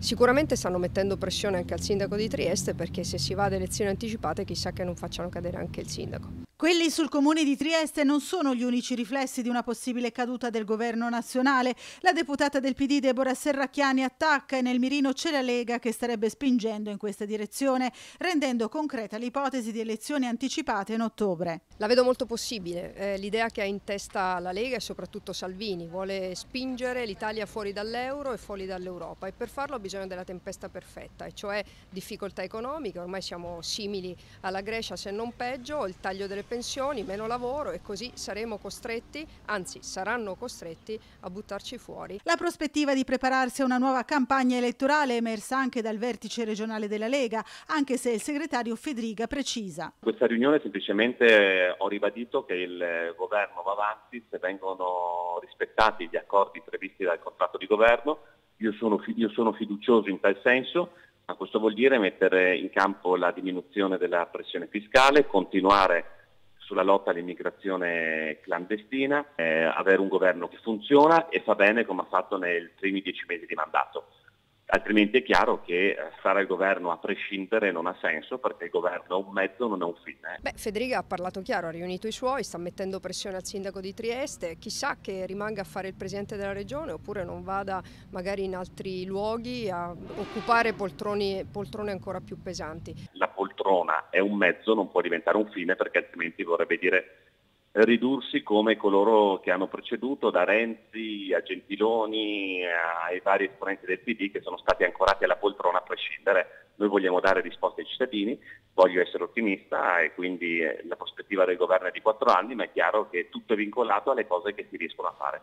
Sicuramente stanno mettendo pressione anche al sindaco di Trieste perché se si va ad elezioni anticipate chissà che non facciano cadere anche il sindaco. Quelli sul comune di Trieste non sono gli unici riflessi di una possibile caduta del governo nazionale. La deputata del PD Deborah Serracchiani attacca e nel mirino c'è la Lega che starebbe spingendo in questa direzione, rendendo concreta l'ipotesi di elezioni anticipate in ottobre. La vedo molto possibile. Eh, l'idea che ha in testa la Lega e soprattutto Salvini vuole spingere l'Italia fuori dall'euro e fuori dall'Europa e per farlo ha bisogno della tempesta perfetta, e cioè difficoltà economiche, ormai siamo simili alla Grecia se non peggio, il taglio delle pensioni, meno lavoro e così saremo costretti, anzi saranno costretti a buttarci fuori. La prospettiva di prepararsi a una nuova campagna elettorale è emersa anche dal vertice regionale della Lega, anche se il segretario Fedriga precisa. Questa riunione semplicemente ho ribadito che il governo va avanti se vengono rispettati gli accordi previsti dal contratto di governo. Io sono, io sono fiducioso in tal senso, ma questo vuol dire mettere in campo la diminuzione della pressione fiscale, continuare sulla lotta all'immigrazione clandestina, eh, avere un governo che funziona e fa bene come ha fatto nei primi dieci mesi di mandato altrimenti è chiaro che fare il governo a prescindere non ha senso perché il governo è un mezzo, non è un fine. Beh, Federica ha parlato chiaro, ha riunito i suoi, sta mettendo pressione al sindaco di Trieste, chissà che rimanga a fare il presidente della regione oppure non vada magari in altri luoghi a occupare poltroni, poltrone ancora più pesanti. La poltrona è un mezzo, non può diventare un fine perché altrimenti vorrebbe dire ridursi come coloro che hanno preceduto, da Renzi a Gentiloni ai vari esponenti del PD che sono stati ancorati alla poltrona a prescindere. Noi vogliamo dare risposte ai cittadini, voglio essere ottimista e quindi eh, la prospettiva del governo è di quattro anni, ma è chiaro che tutto è vincolato alle cose che si riescono a fare.